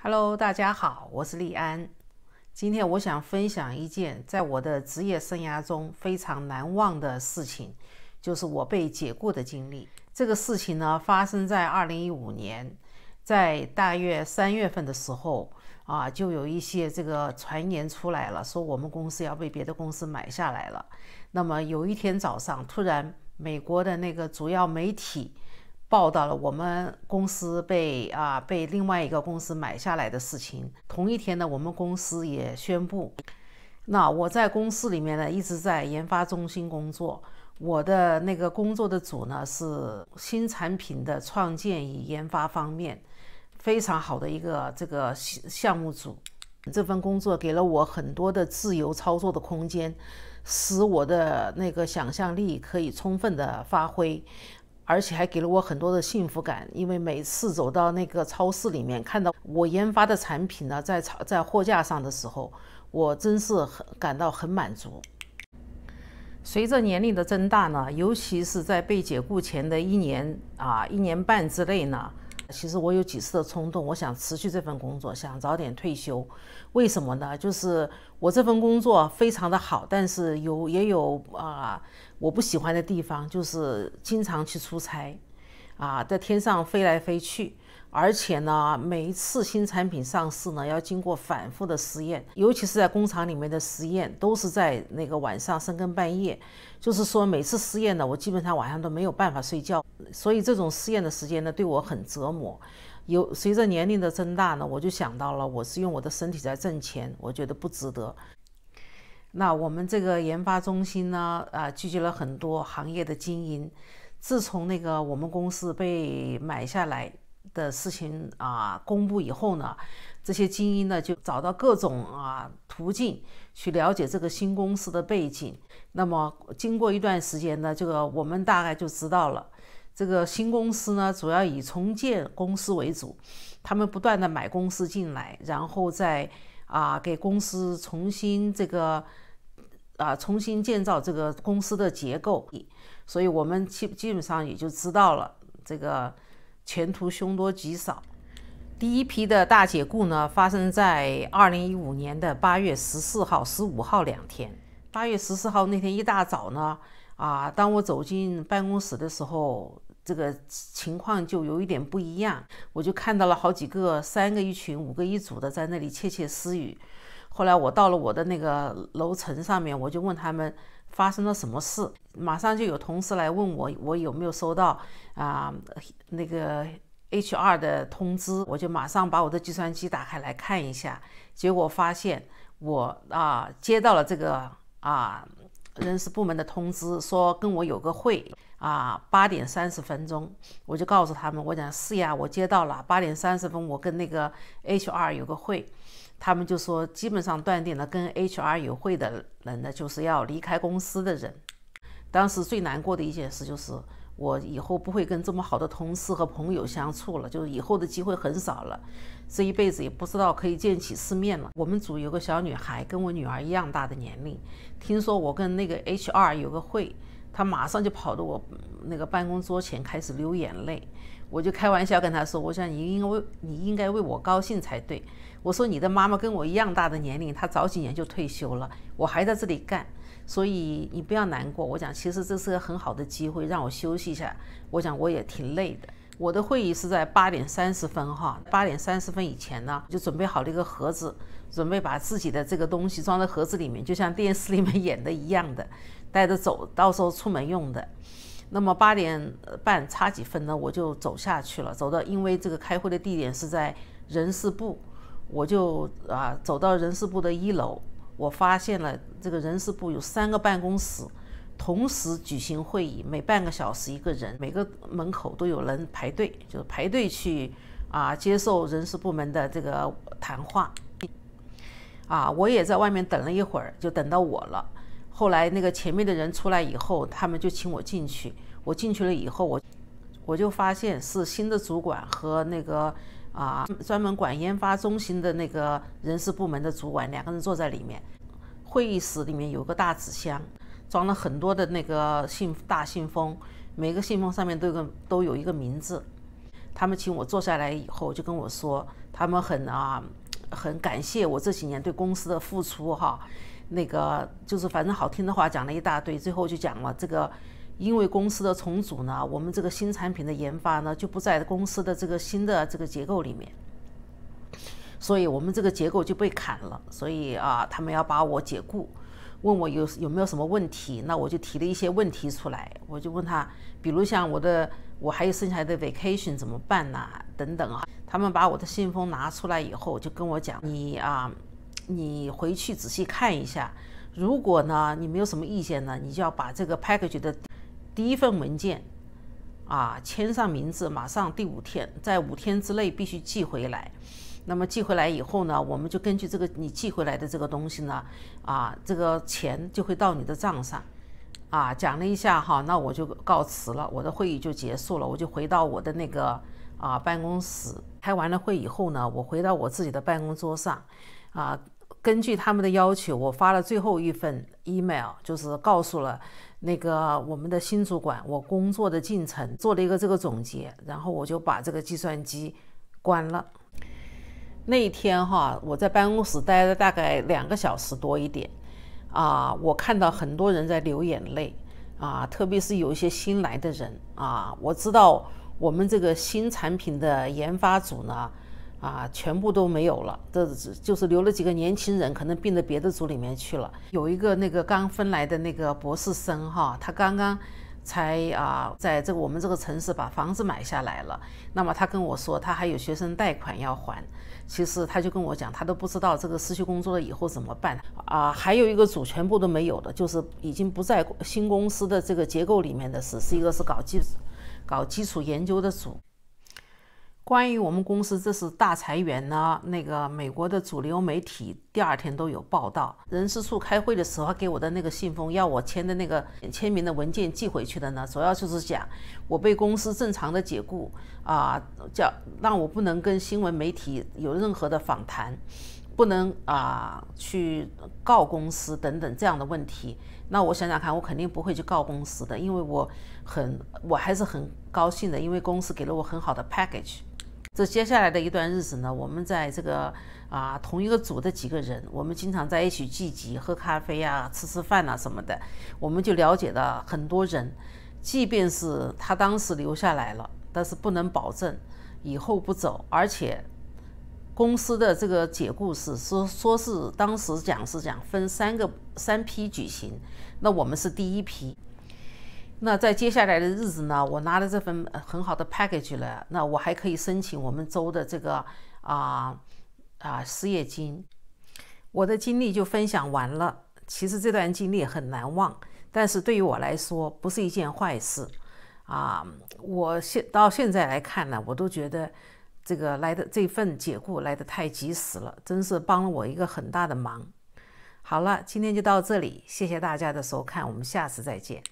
Hello，大家好，我是丽安。今天我想分享一件在我的职业生涯中非常难忘的事情，就是我被解雇的经历。这个事情呢，发生在二零一五年，在大约三月份的时候啊，就有一些这个传言出来了，说我们公司要被别的公司买下来了。那么有一天早上，突然美国的那个主要媒体。报道了我们公司被啊被另外一个公司买下来的事情。同一天呢，我们公司也宣布，那我在公司里面呢一直在研发中心工作。我的那个工作的组呢是新产品的创建与研发方面，非常好的一个这个项目组。这份工作给了我很多的自由操作的空间，使我的那个想象力可以充分的发挥。而且还给了我很多的幸福感，因为每次走到那个超市里面，看到我研发的产品呢，在超在货架上的时候，我真是很感到很满足。随着年龄的增大呢，尤其是在被解雇前的一年啊一年半之内呢。其实我有几次的冲动，我想辞去这份工作，想早点退休。为什么呢？就是我这份工作非常的好，但是有也有啊我不喜欢的地方，就是经常去出差，啊在天上飞来飞去。而且呢，每一次新产品上市呢，要经过反复的实验，尤其是在工厂里面的实验，都是在那个晚上深更半夜。就是说，每次实验呢，我基本上晚上都没有办法睡觉。所以这种试验的时间呢，对我很折磨。有随着年龄的增大呢，我就想到了，我是用我的身体在挣钱，我觉得不值得。那我们这个研发中心呢，啊，聚集了很多行业的精英。自从那个我们公司被买下来。的事情啊，公布以后呢，这些精英呢就找到各种啊途径去了解这个新公司的背景。那么经过一段时间呢，这个我们大概就知道了，这个新公司呢主要以重建公司为主，他们不断的买公司进来，然后再啊给公司重新这个啊重新建造这个公司的结构。所以我们基基本上也就知道了这个。前途凶多吉少。第一批的大解雇呢，发生在二零一五年的八月十四号、十五号两天。八月十四号那天一大早呢，啊，当我走进办公室的时候，这个情况就有一点不一样。我就看到了好几个，三个一群，五个一组的在那里窃窃私语。后来我到了我的那个楼层上面，我就问他们。发生了什么事？马上就有同事来问我，我有没有收到啊那个 HR 的通知？我就马上把我的计算机打开来看一下，结果发现我啊接到了这个啊人事部门的通知，说跟我有个会啊八点三十分钟，我就告诉他们，我讲是呀，我接到了八点三十分，我跟那个 HR 有个会。他们就说，基本上断定了跟 HR 有会的人呢，就是要离开公司的人。当时最难过的一件事就是，我以后不会跟这么好的同事和朋友相处了，就是以后的机会很少了，这一辈子也不知道可以见几次面了。我们组有个小女孩，跟我女儿一样大的年龄，听说我跟那个 HR 有个会，他马上就跑到我那个办公桌前开始流眼泪。我就开玩笑跟他说：“我想你应该为你应该为我高兴才对。”我说你的妈妈跟我一样大的年龄，她早几年就退休了，我还在这里干，所以你不要难过。我讲其实这是个很好的机会，让我休息一下。我讲我也挺累的。我的会议是在八点三十分哈，八点三十分以前呢，就准备好了一个盒子，准备把自己的这个东西装在盒子里面，就像电视里面演的一样的，带着走，到时候出门用的。那么八点半差几分呢，我就走下去了，走到因为这个开会的地点是在人事部。我就啊走到人事部的一楼，我发现了这个人事部有三个办公室，同时举行会议，每半个小时一个人，每个门口都有人排队，就是排队去啊接受人事部门的这个谈话。啊，我也在外面等了一会儿，就等到我了。后来那个前面的人出来以后，他们就请我进去。我进去了以后，我我就发现是新的主管和那个。啊，专门管研发中心的那个人事部门的主管，两个人坐在里面。会议室里面有个大纸箱，装了很多的那个信大信封，每个信封上面都有个都有一个名字。他们请我坐下来以后，就跟我说，他们很啊，很感谢我这几年对公司的付出哈。那个就是反正好听的话讲了一大堆，最后就讲了这个，因为公司的重组呢，我们这个新产品的研发呢就不在公司的这个新的这个结构里面，所以我们这个结构就被砍了，所以啊，他们要把我解雇。问我有有没有什么问题，那我就提了一些问题出来。我就问他，比如像我的，我还有剩下的 vacation 怎么办呐？等等啊。他们把我的信封拿出来以后，就跟我讲，你啊，你回去仔细看一下。如果呢，你没有什么意见呢，你就要把这个 package 的第一份文件啊签上名字，马上第五天，在五天之内必须寄回来。那么寄回来以后呢，我们就根据这个你寄回来的这个东西呢，啊，这个钱就会到你的账上，啊，讲了一下哈，那我就告辞了，我的会议就结束了，我就回到我的那个啊办公室。开完了会以后呢，我回到我自己的办公桌上，啊，根据他们的要求，我发了最后一份 email，就是告诉了那个我们的新主管我工作的进程，做了一个这个总结，然后我就把这个计算机关了。那一天哈，我在办公室待了大概两个小时多一点，啊，我看到很多人在流眼泪，啊，特别是有一些新来的人，啊，我知道我们这个新产品的研发组呢，啊，全部都没有了，这就是留了几个年轻人，可能并到别的组里面去了。有一个那个刚分来的那个博士生哈，他刚刚。才啊，在这个我们这个城市把房子买下来了。那么他跟我说，他还有学生贷款要还。其实他就跟我讲，他都不知道这个失去工作了以后怎么办啊。还有一个组全部都没有的，就是已经不在新公司的这个结构里面的是，是一个是搞基搞基础研究的组。关于我们公司这是大裁员呢，那个美国的主流媒体第二天都有报道。人事处开会的时候给我的那个信封，要我签的那个签名的文件寄回去的呢，主要就是讲我被公司正常的解雇啊，叫让我不能跟新闻媒体有任何的访谈，不能啊去告公司等等这样的问题。那我想想看，我肯定不会去告公司的，因为我很我还是很高兴的，因为公司给了我很好的 package。这接下来的一段日子呢，我们在这个啊同一个组的几个人，我们经常在一起聚集喝咖啡啊、吃吃饭啊什么的，我们就了解了很多人。即便是他当时留下来了，但是不能保证以后不走。而且公司的这个解雇是说说是当时讲是讲分三个三批举行，那我们是第一批。那在接下来的日子呢，我拿了这份很好的 package 了，那我还可以申请我们州的这个啊啊失业金。我的经历就分享完了。其实这段经历很难忘，但是对于我来说不是一件坏事啊。我现到现在来看呢，我都觉得这个来的这份解雇来的太及时了，真是帮了我一个很大的忙。好了，今天就到这里，谢谢大家的收看，我们下次再见。